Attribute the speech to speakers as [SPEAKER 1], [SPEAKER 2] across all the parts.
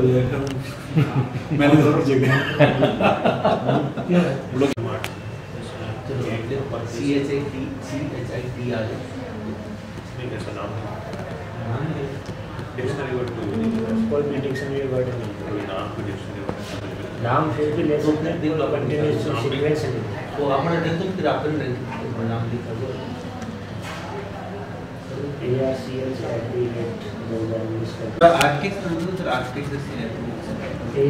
[SPEAKER 1] हो जाएगा मैनेजर की जगह
[SPEAKER 2] C H I T C H I T R
[SPEAKER 3] कैसा नाम है डिक्शनरी वर्ड कोई
[SPEAKER 4] भी डिक्शनरी वर्ड नहीं
[SPEAKER 3] नाम को डिक्शनरी वर्ड
[SPEAKER 4] नाम फिर भी
[SPEAKER 2] लेखक ने दिन
[SPEAKER 4] कंटिन्यूस सीक्वेंस
[SPEAKER 2] वो आपने देखो फिर आपने नाम लिखा हुआ मतलब सर से है।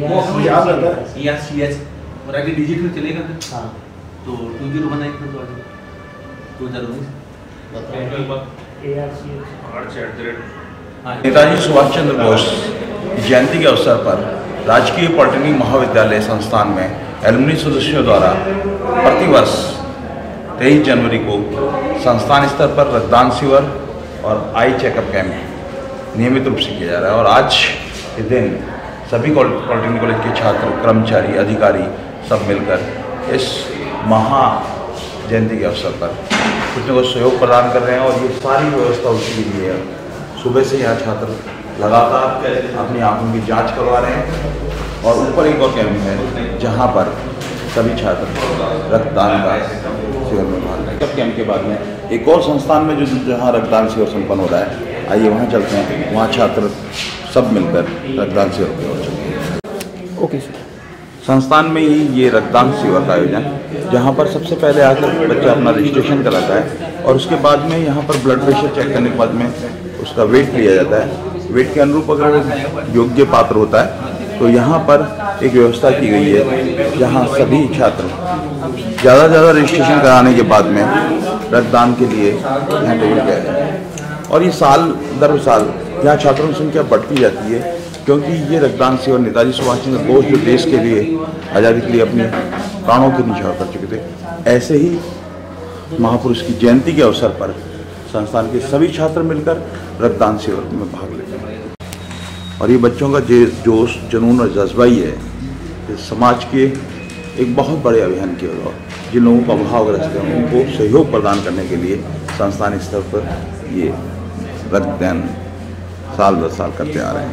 [SPEAKER 2] वो
[SPEAKER 4] आर
[SPEAKER 1] याद रहता
[SPEAKER 4] एच
[SPEAKER 2] या सी एच और आगे डिजिट में चलेगा फिर
[SPEAKER 4] हाँ
[SPEAKER 2] तो
[SPEAKER 5] नेताजी सुभाष चंद्र बोस जयंती के अवसर पर राजकीय पॉलिटेक्निक महाविद्यालय संस्थान में एलुमनी सदस्यों द्वारा प्रतिवर्ष तेईस जनवरी को संस्थान स्तर पर रक्तदान शिविर और आई चेकअप कैंप नियमित रूप से किया जा रहा है। और आज के दिन सभी पॉलिटेक्निक कॉलेज के छात्र, कर्मचारी, अधिकारी सब मिलकर इस महा जयंती के अवसर पर कुछ न कुछ सहयोग प्रदान कर रहे हैं और ये सारी व्यवस्था उसी के लिए है। सुबह से यहाँ छात्र लगातार अपनी आँखों की जाँच करवा रहे हैं और ऊपर एक और कैंप है जहाँ पर सभी छात्र रक्तदान का शिविर में भाग लेंगे कैंप के बाद में एक और संस्थान में जो जहाँ रक्तदान शिविर संपन्न हो रहा है आइए वहाँ चलते हैं। वहाँ छात्र सब मिलकर रक्तदान शिविर की ओर चलते हैं।
[SPEAKER 4] Okay sir.
[SPEAKER 5] संस्थान में ही ये रक्तदान शिविर का आयोजन जहाँ पर सबसे पहले आकर बच्चा अपना रजिस्ट्रेशन कराता है और उसके बाद में यहाँ पर ब्लड प्रेशर चेक करने के बाद में उसका वेट लिया जाता है। वेट के अनुरूप अगर योग्य पात्र होता है तो यहाँ पर एक व्यवस्था की गई है, जहाँ सभी छात्र ज़्यादा से ज़्यादा रजिस्ट्रेशन कराने के बाद में रक्तदान के लिए यहाँ टेबल गए हैं। और ये साल दर साल यहाँ छात्रों की संख्या बढ़ती जाती है, क्योंकि ये रक्तदान शिविर नेताजी सुभाष चंद्र बोस जो देश के लिए, आज़ादी के लिए अपने प्राणों की निछावर कर चुके थे, ऐसे ही महापुरुष की जयंती के अवसर पर संस्थान के सभी छात्र मिलकर रक्तदान शिविर में भाग लेते हैं। और ये बच्चों का जे जोश, जुनून और जज्बा ही है समाज के एक बहुत बड़े अभियान की ओर जिन लोगों को अभावग्रस्त हैं, उनको सहयोग प्रदान करने के लिए संस्थान स्तर पर ये रक्तदान साल दर साल करते आ रहे हैं।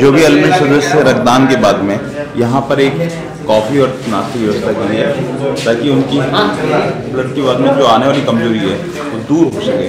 [SPEAKER 5] जो भी अलमी सदस्य रक्तदान के बाद में यहाँ पर एक कॉफ़ी और नाश्ते की व्यवस्था की है, ताकि उनकी ब्लड के बाद में जो आने वाली कमज़ोरी है, वो दूर हो सके।